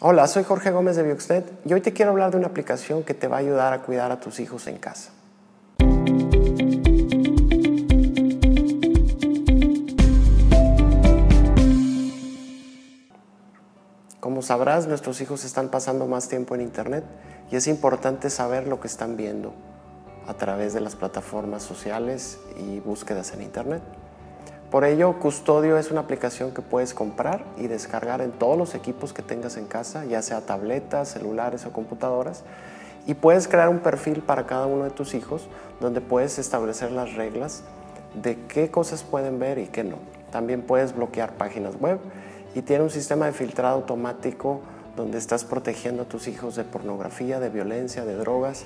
Hola, soy Jorge Gómez de Bioxnet y hoy te quiero hablar de una aplicación que te va a ayudar a cuidar a tus hijos en casa. Como sabrás, nuestros hijos están pasando más tiempo en Internet y es importante saber lo que están viendo a través de las plataformas sociales y búsquedas en Internet. Por ello, Custodio es una aplicación que puedes comprar y descargar en todos los equipos que tengas en casa, ya sea tabletas, celulares o computadoras, y puedes crear un perfil para cada uno de tus hijos donde puedes establecer las reglas de qué cosas pueden ver y qué no. También puedes bloquear páginas web y tiene un sistema de filtrado automático donde estás protegiendo a tus hijos de pornografía, de violencia, de drogas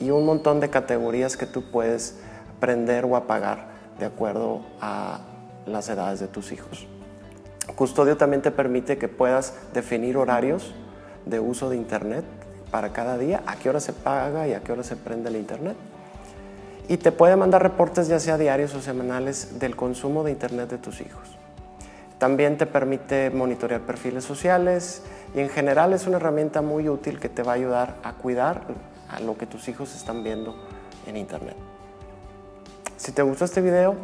y un montón de categorías que tú puedes prender o apagar de acuerdo a las edades de tus hijos. Custodio también te permite que puedas definir horarios de uso de Internet para cada día, a qué hora se paga y a qué hora se prende el Internet. Y te puede mandar reportes ya sea diarios o semanales del consumo de Internet de tus hijos. También te permite monitorear perfiles sociales y en general es una herramienta muy útil que te va a ayudar a cuidar a lo que tus hijos están viendo en Internet. Si te gustó este video,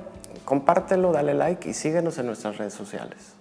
compártelo, dale like y síguenos en nuestras redes sociales.